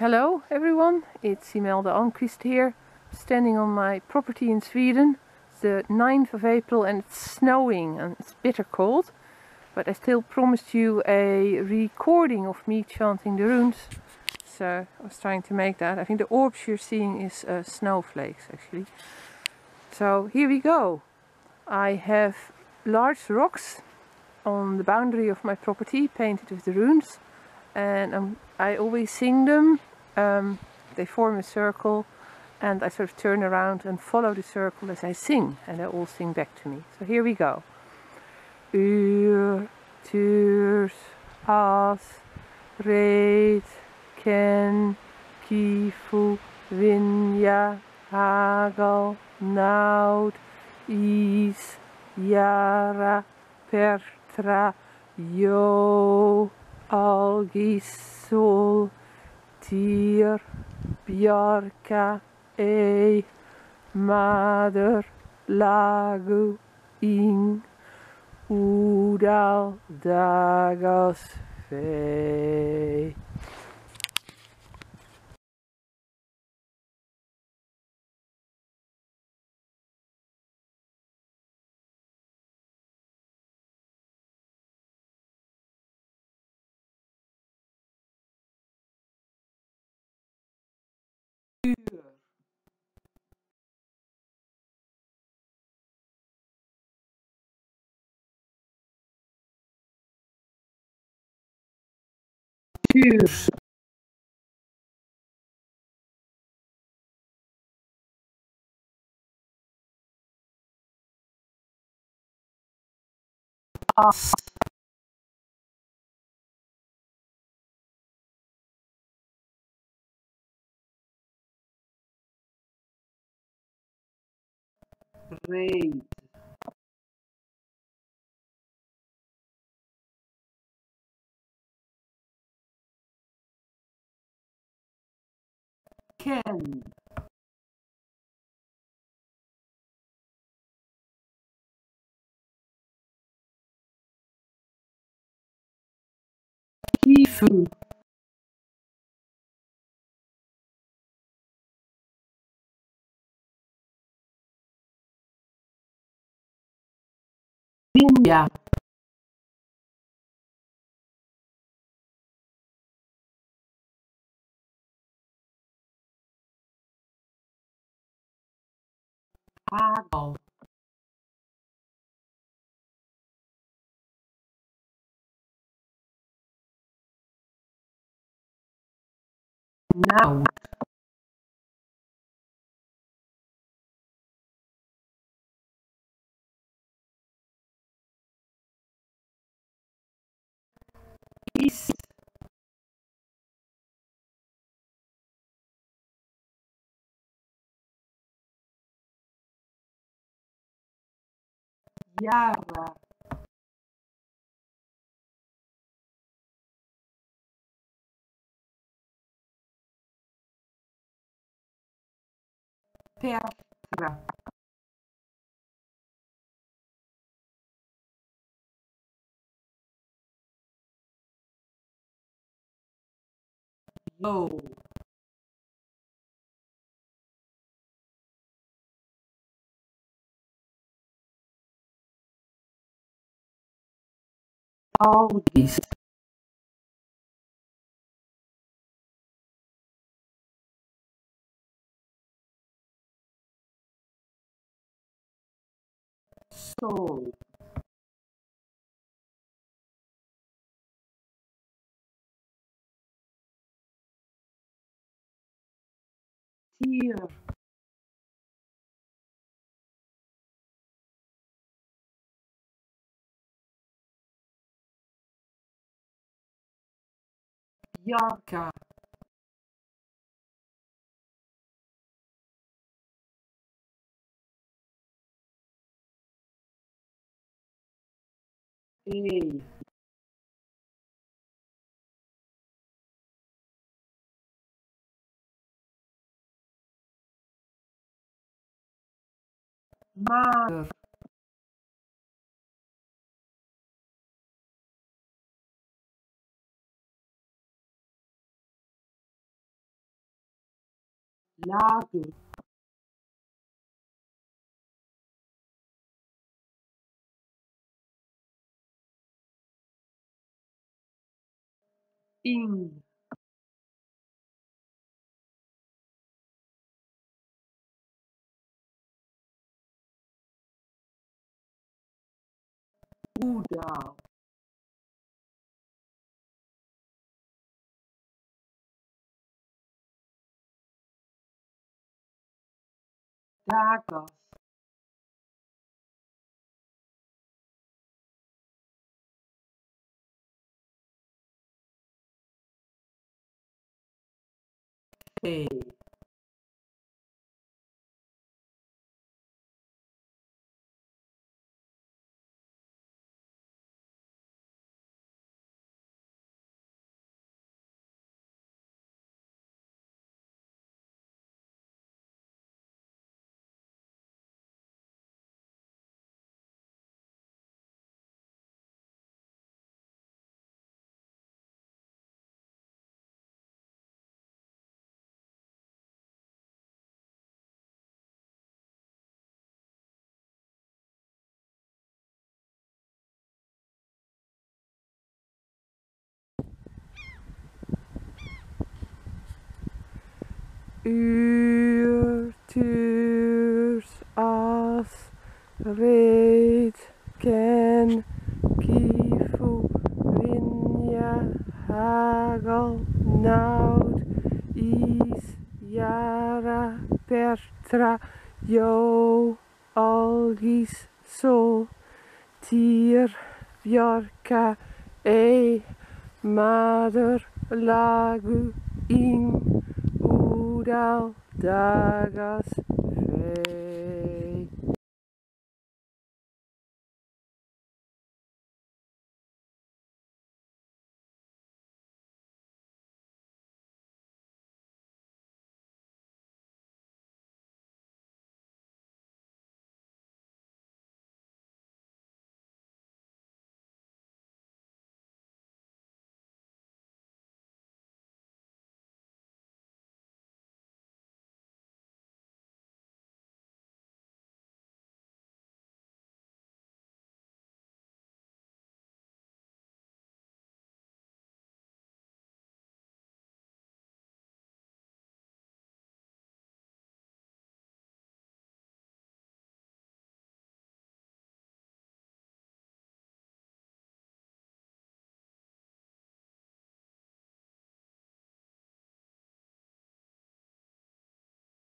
Hello everyone, it's Imelda Almqvist here, standing on my property in Sweden. It's the 9th of April and it's snowing and it's bitter cold, but I still promised you a recording of me chanting the runes, so I was trying to make that. I think the orbs you're seeing is uh, snowflakes actually. So here we go. I have large rocks on the boundary of my property painted with the runes and um, I always sing them. Um, they form a circle and I sort of turn around and follow the circle as I sing and they all sing back to me. So here we go. Ur, tuurs, as, reed, ken, kifu, winja, hagel, naud, is, jara, pertra, jo algisol, tier, bjarka, ei, mader, lagu, ing, udal, dagas. Tuurs. As. Reed. Ken. Kifu. Vinja. Hagel. Naud. Jara. Pertra. Yo. Algis. Sol. Tier. Bjarka. Ei. Mader. Lagu ing Udal Dagas Fe Uurtuurs as reed ken kifu winja hagel naud is jara pertra jo algis sol tier bjorka e mader lagu in Udal dagas fe.